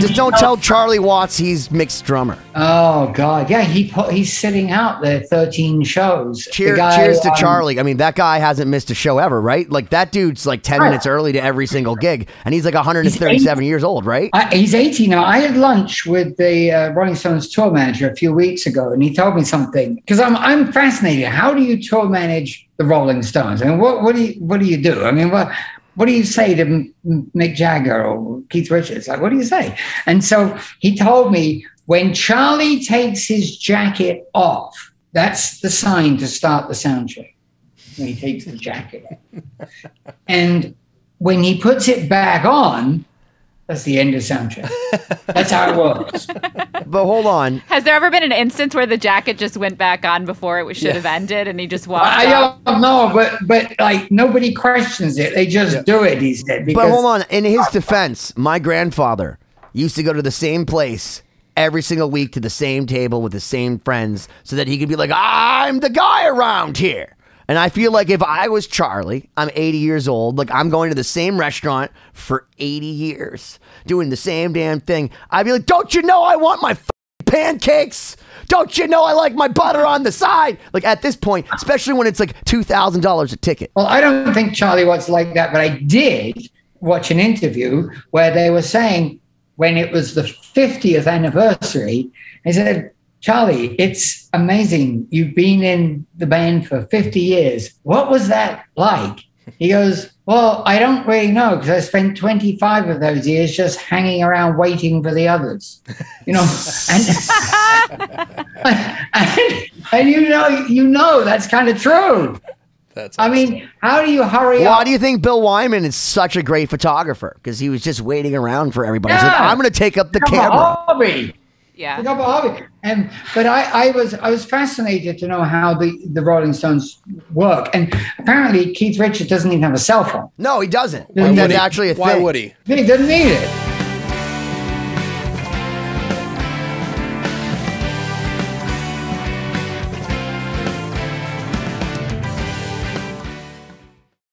Just don't tell Charlie Watts he's mixed drummer. Oh God, yeah, he put, he's sitting out there 13 shows. The Cheer, guy, cheers to um, Charlie. I mean, that guy hasn't missed a show ever, right? Like that dude's like ten Right. minutes early to every single gig, and he's like 137 years old, right? I, he's 80 now. I had lunch with the uh, Rolling Stones tour manager a few weeks ago, and he told me something because I'm I'm fascinated. How do you tour manage the Rolling Stones? I mean, what what do you what do you do? I mean, what what do you say to Mick Jagger or Keith Richards? Like, what do you say? And so he told me when Charlie takes his jacket off, that's the sign to start the sound check. When he takes the jacket off. And when he puts it back on, that's the end of sound check. That's how it works. But hold on, Has there ever been an instance where the jacket just went back on before it should have ended and he just walked I out? don't know, but but like nobody questions it. They just do it. He said. but hold on. In his defense, my grandfather used to go to the same place every single week to the same table with the same friends, so that he could be like, "I'm the guy around here." And I feel like if I was Charlie, I'm 80 years old, like I'm going to the same restaurant for 80 years, doing the same damn thing. I'd be like, "Don't you know I want my pancakes? Don't you know I like my butter on the side?" Like at this point, especially when it's like two thousand dollars a ticket. Well, I don't think Charlie was like that, but I did watch an interview where they were saying when it was the 50th anniversary, they said, Charlie, it's amazing. You've been in the band for 50 years. What was that like? He goes, Well, I don't really know because I spent 25 of those years just hanging around waiting for the others. You know, and, and, and you know, you know that's kind of true. That's I mean, how do you hurry up? Why up? do you think Bill Wyman is such a great photographer? Because he was just waiting around for everybody. He's like, Yeah. I'm going to take up the Pick up a camera. hobby. Yeah. Pick up a hobby. And but I, I was I was fascinated to know how the, the Rolling Stones work. And apparently Keith Richards doesn't even have a cell phone. No, he doesn't. Why That's would he? actually a Why thing. would he? He doesn't need it.